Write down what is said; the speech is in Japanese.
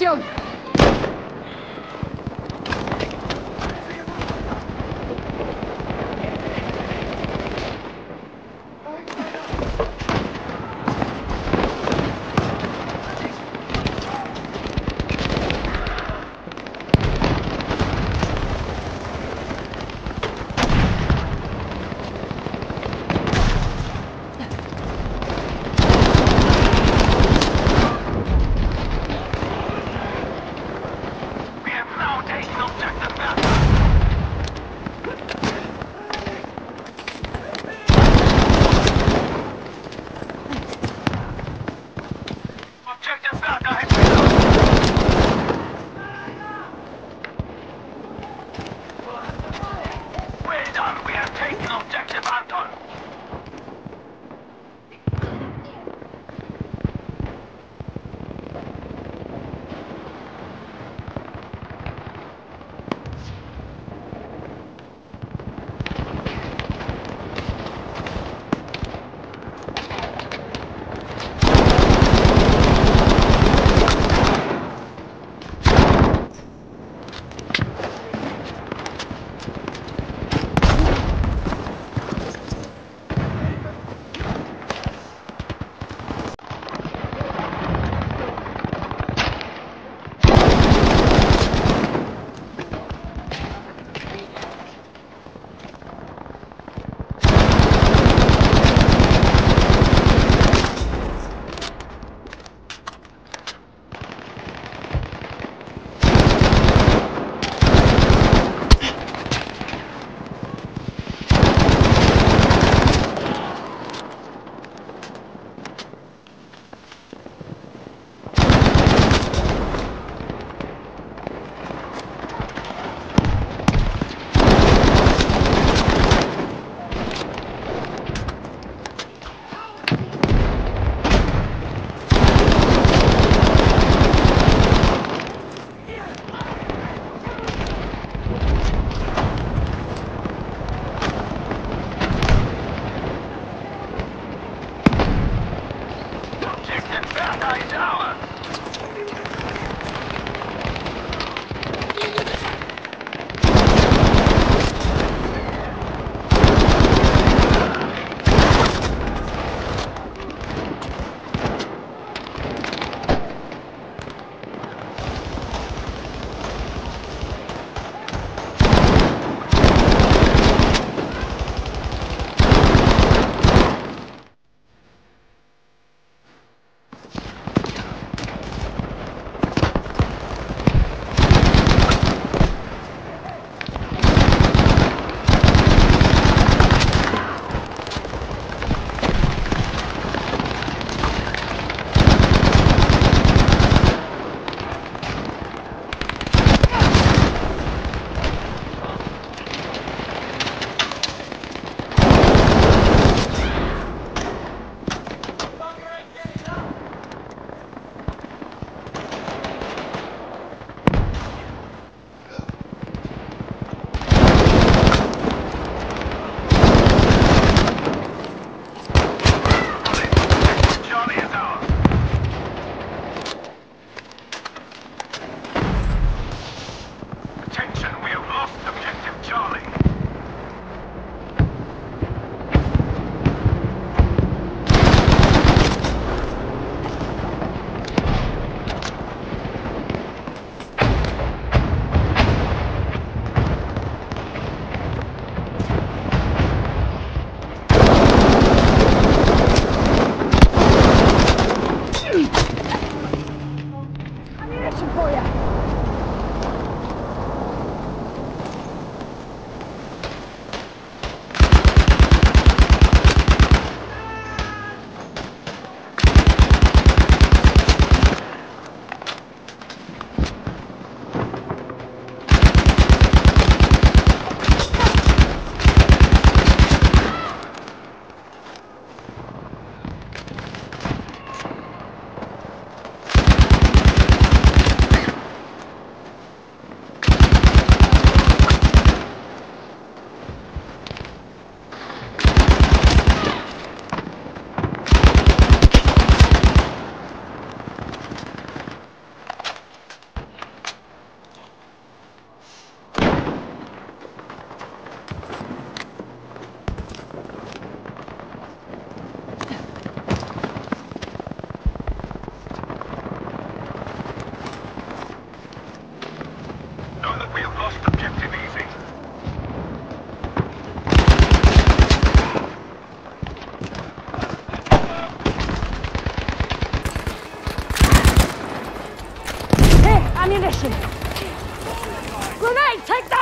就 Finish him! Grenade, take that!